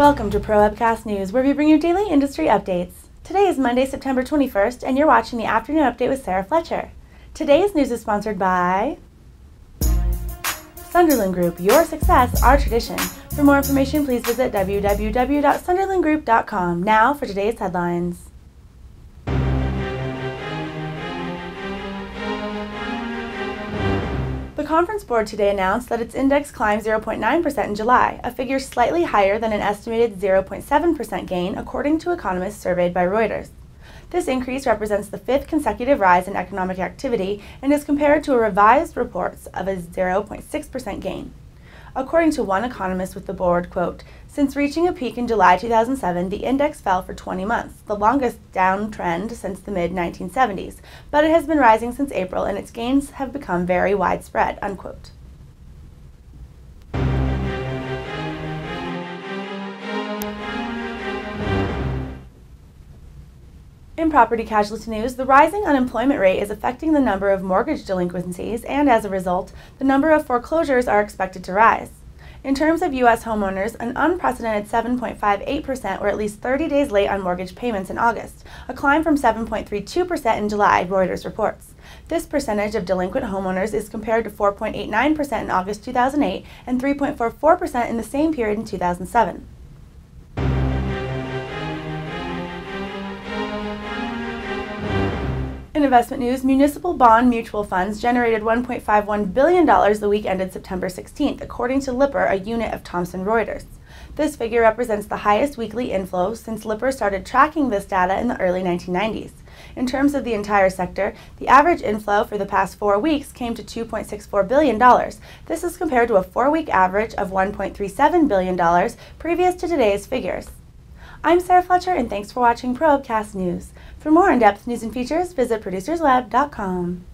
Welcome to ProWebcast News, where we bring you daily industry updates. Today is Monday, September 21st, and you're watching the Afternoon Update with Sarah Fletcher. Today's news is sponsored by Sunderland Group, your success, our tradition. For more information, please visit www.sunderlandgroup.com. Now for today's headlines. The conference Board today announced that its index climbed 0.9% in July, a figure slightly higher than an estimated 0.7% gain, according to economists surveyed by Reuters. This increase represents the fifth consecutive rise in economic activity and is compared to a revised reports of a 0.6% gain. According to one economist with the board, quote, since reaching a peak in July 2007, the index fell for 20 months, the longest downtrend since the mid 1970s, but it has been rising since April and its gains have become very widespread, unquote. In property casualty news, the rising unemployment rate is affecting the number of mortgage delinquencies, and as a result, the number of foreclosures are expected to rise. In terms of U.S. homeowners, an unprecedented 7.58% were at least 30 days late on mortgage payments in August, a climb from 7.32% in July, Reuters reports. This percentage of delinquent homeowners is compared to 4.89% in August 2008 and 3.44% in the same period in 2007. In investment news, municipal bond mutual funds generated $1.51 billion the week ended September 16th, according to Lipper, a unit of Thomson Reuters. This figure represents the highest weekly inflow since Lipper started tracking this data in the early 1990s. In terms of the entire sector, the average inflow for the past four weeks came to $2.64 billion. This is compared to a four week average of $1.37 billion previous to today's figures. I'm Sarah Fletcher, and thanks for watching ProWebcast News. For more in-depth news and features, visit producersweb.com.